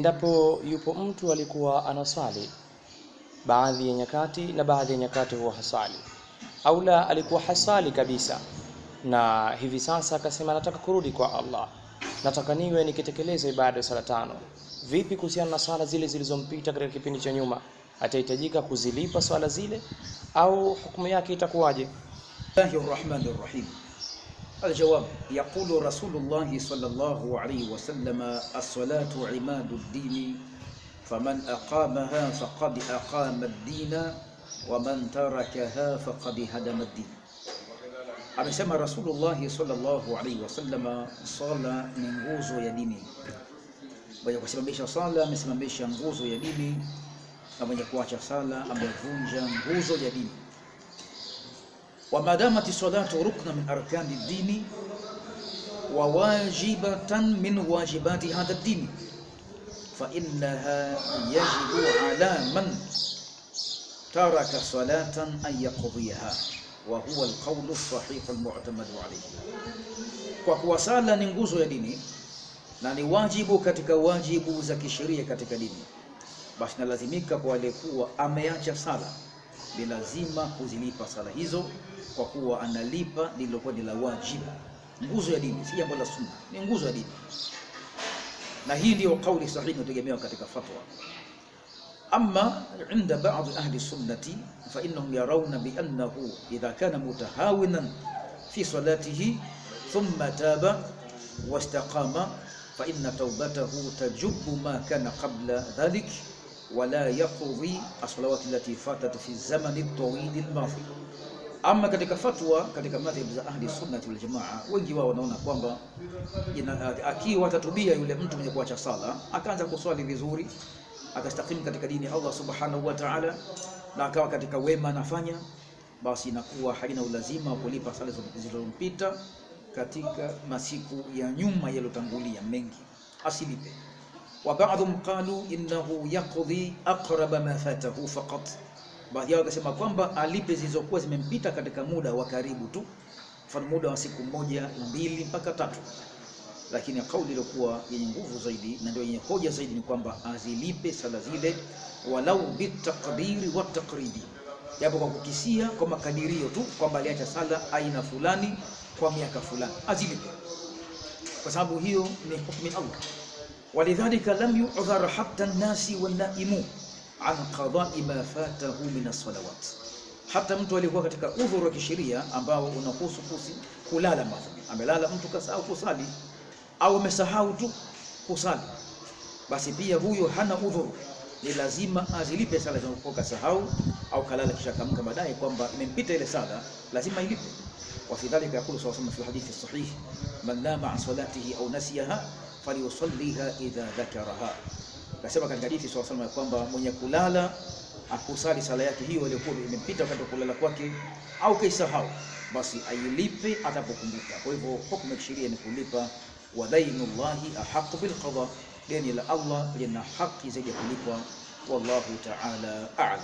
Endapo yupo mtu alikuwa anaswali baadhi ya nyakati na baadhi ya nyakati huwa hasali, au la alikuwa hasali kabisa, na hivi sasa akasema nataka kurudi kwa Allah, nataka niwe nikitekeleza ibada ya sala tano. Vipi kuhusiana na sala zile zilizompita katika kipindi cha nyuma? Atahitajika kuzilipa swala zile au hukumu yake itakuwaje? Rahim الجواب يقول رسول الله صلى الله عليه وسلم الصلاة عماد الدين فمن أقامها فقد أقام الدين ومن تركها فقد هدم الدين amesema Rasulullahi sallallahu alaihi wasallam, swala ni nguzo ya dini. Mwenye kusimamisha sala amesimamisha nguzo ya dini, na mwenye kuacha sala amevunja nguzo ya dini. Wa madamati salatu rukna min arkani dini wa wajibatan min wajibati hadha dini. Fa innaha yajibu ala man taraka salatan an yaqdiha wa huwa alqawlu sahih almu'tamadu alayhi, kwa kuwa sala ni nguzo ya dini na ni wajibu katika wajibu za kisheria katika dini, basi nalazimika kwa aliyekuwa ameacha sala ni lazima kuzilipa sala hizo, kwa kuwa analipa lililokuwa ni la wajibu. Nguzo ya dini si jambo la sunna, ni nguzo ya dini, na hii ndiyo kauli sahihi inayotegemewa katika fatwa. Amma inda baadhi ahli sunnati fa innahum yarawna bi annahu idha kana mutahawinan fi salatihi thumma taba wastaqama fa inna tawbatahu tajubbu ma kana qabla dhalik wala yaqdhi as-salawati allati fatat fi zamani at-tawil al-madhi. Ama katika fatwa katika madhhabu za ahli sunnati wal jamaa, wengi wao wanaona kwamba akiwa atatubia yule mtu mwenye kuacha sala akaanza kuswali vizuri akastakimu katika dini ya Allah subhanahu wa ta'ala, na akawa katika wema anafanya, basi inakuwa haina ulazima wa kulipa sala zilizompita katika masiku ya nyuma yaliyotangulia mengi, asilipe. Wa qalu innahu yaqdi aqraba ma fatahu faqat, baadhi yao wakasema kwamba alipe zilizokuwa zimempita katika muda wa karibu tu, mfano muda wa siku moja mbili mpaka tatu. Lakini kauli iliyokuwa yenye nguvu zaidi na ndio yenye hoja zaidi ni kwamba azilipe sala zile walau bitaqdiri wa taqridi, japo kwa kukisia kwa makadirio tu kwamba aliacha sala aina fulani kwa miaka fulani, azilipe. Kwa sababu hiyo ni hukmi Allah. Walidhalika lam yu'dhar hatta an-nasi wan-naimu an qada'i ma fatahu min as-salawat, hata mtu aliyekuwa katika udhuru wa kisheria ambao unahusu kusi kulala, mathalan amelala mtu kasahau kusali au amesahau tu kusali, basi pia huyo hana udhuru, ni lazima azilipe sala zinazokuwa kasahau au kalala kisha kamka baadaye kwamba imempita ile sala, lazima ilipe. wa fi dhalika sallallahu alayhi wasallam fi hadithi sahih man nama an salatihi au nasiyaha falyusalliha idha dhakaraha, Akasema katika hadithi sallallahu alayhi ya kwamba mwenye kulala akusali sala yake hiyo iliyokuwa imempita wakati wa kulala kwake au kaisahau, basi ailipe atapokumbuka. Kwa hivyo hukumu ya sheria ni kulipa wa dainullahi ahaqu bilqada, deni la Allah lina haki zaidi ya kulipwa. Wallahu ta'ala a'lam.